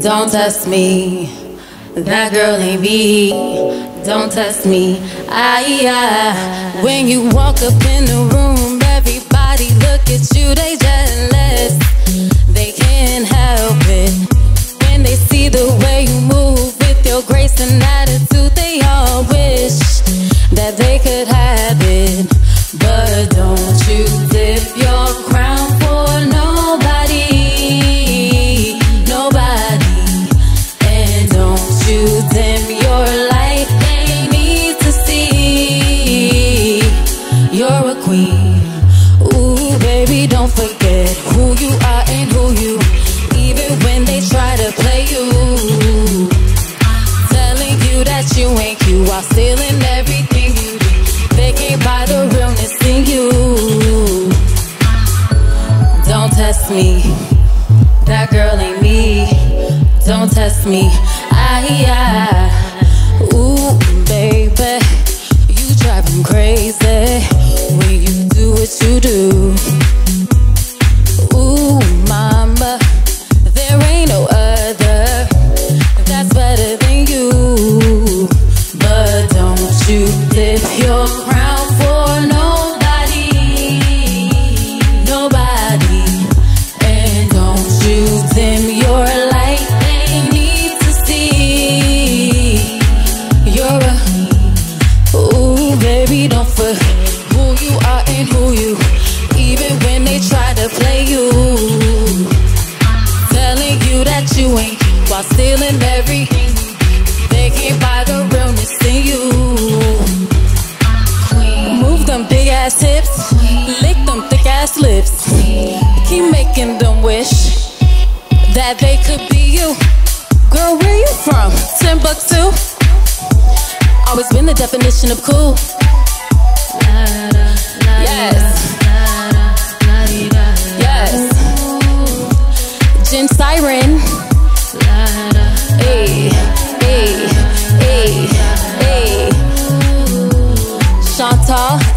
Don't test me. That girl ain't me. Don't test me. I, I. When you walk up in the room, everybody look at you. They jealous. You dim your light. They need to see you're a queen. Ooh, baby, don't forget who you are and who you. Even when they try to play you, telling you that you ain't you while stealing everything you do. They can't buy the realness in you. Don't test me. That girl ain't me. Don't test me. I, while stealing everything. They can't buy the realness in you. Move them big ass hips, lick them thick ass lips. Keep making them wish that they could be you. Girl, where you from? Timbuktu. Always been the definition of cool.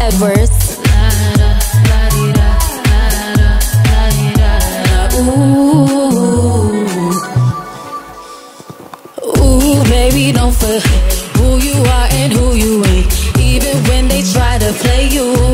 Edwards. Ooh, ooh, baby, don't forget who you are and who you ain't. Even when they try to play you.